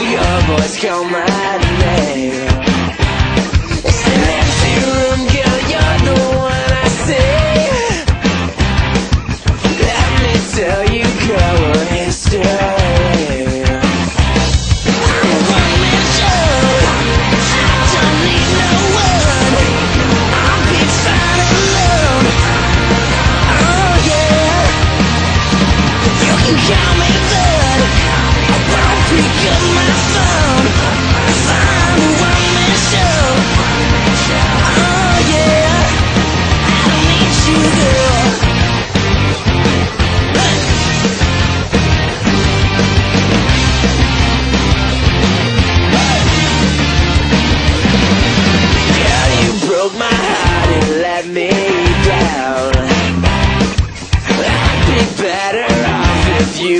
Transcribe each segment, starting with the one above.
your voice called my name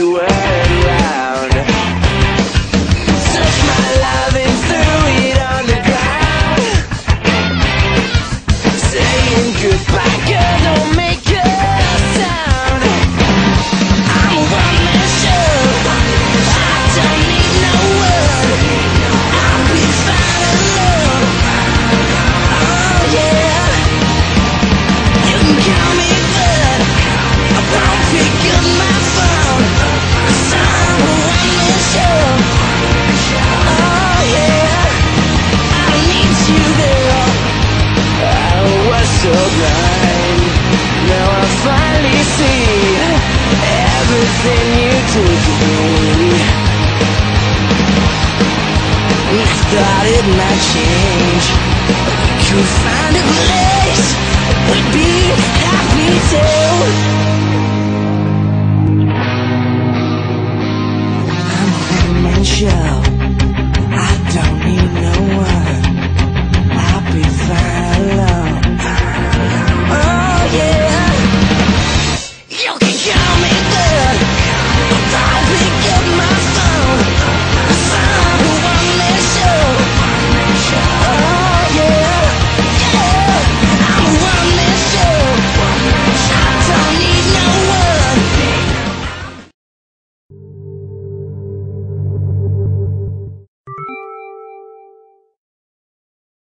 anywhere. so blind Now I finally see Everything you did to me. We thought it might change. Could find a place We'd be happy too. I'm a one-man show.